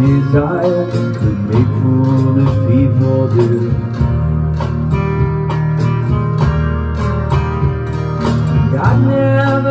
Desire could make foolish people do. I never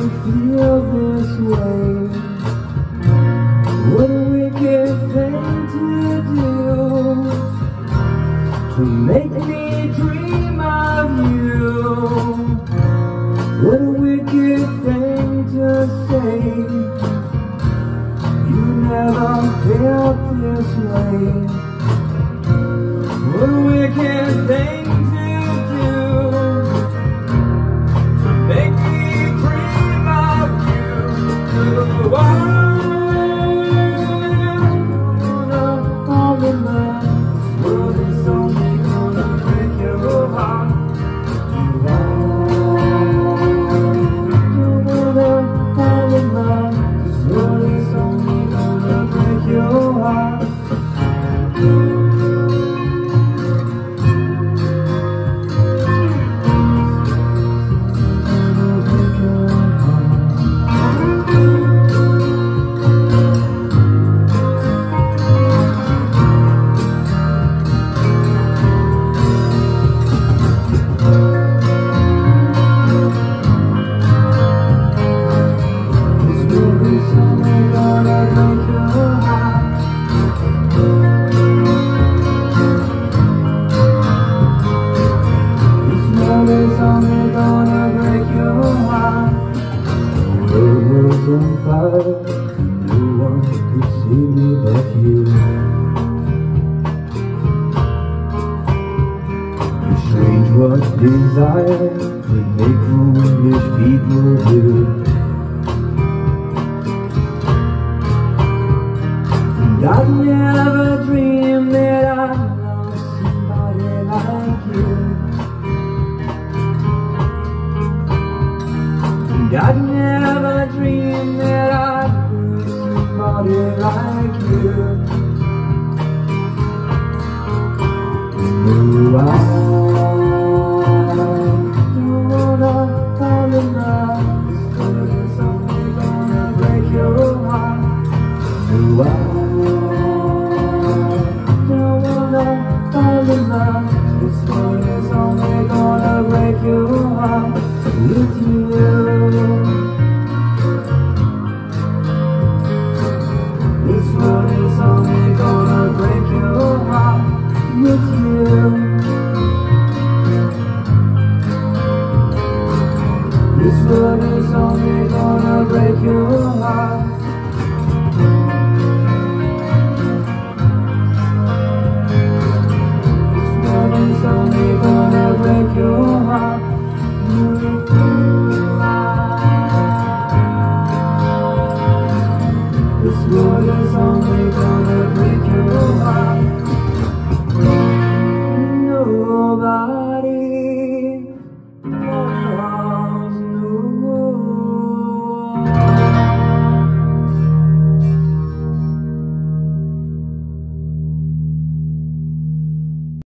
feel this way What a wicked thing to do To make me dream of you What a wicked thing to say You never felt this way What a wicked thing on fire No one could see me but you The strange what desire could make foolish people do And I never somebody like you? No, I This love is only gonna break your heart This is only gonna break. This world is only gonna break your heart.